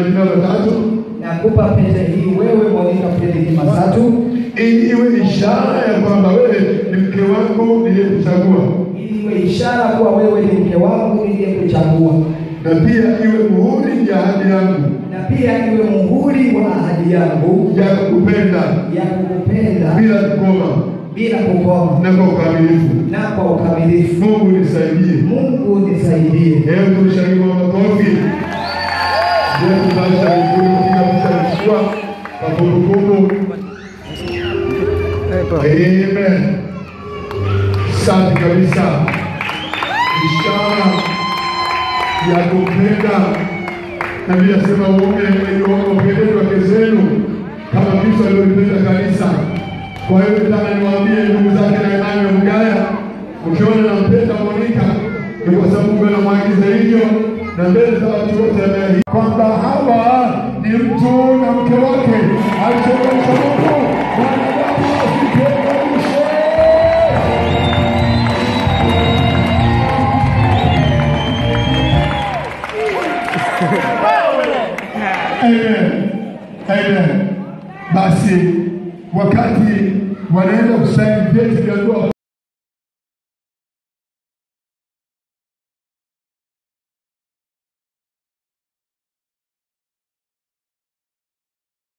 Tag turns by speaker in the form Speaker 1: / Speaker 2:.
Speaker 1: nimekupa pete hii wewe mwandika pete hii matatu,
Speaker 2: ili iwe ishara ya kwamba wewe ni mke wangu niliyekuchagua,
Speaker 1: ili iwe ishara kuwa wewe ni mke wangu niliyekuchagua,
Speaker 2: na pia iwe muhuri ya ahadi yangu
Speaker 1: na pia iwe muhuri wa ahadi yangu
Speaker 2: ya kukupenda
Speaker 1: ya kukupenda
Speaker 2: bila kukoma
Speaker 1: bila kukoma
Speaker 2: na kwa ukamilifu.
Speaker 1: na kwa ukamilifu.
Speaker 2: Mungu nisaidie.
Speaker 1: Mungu nisaidie.
Speaker 2: Hebu tumshangilie kwa makofi. Kwa. Amen. Safi kabisa. Ishara ya kupenda na Biblia inasema uume ili wapendeni wake zenu kama Kristo alivyopenda kanisa. Kwa hiyo nataka niwaambie ndugu zake na Emmanuel Mgaya, ukiona nampenda Monica ameahidi kwamba hawa ni mtu na mke wake alichoganisha Mungu. Amen. Amen. Basi wakati wanaenda kusaini vyeti vya ndoa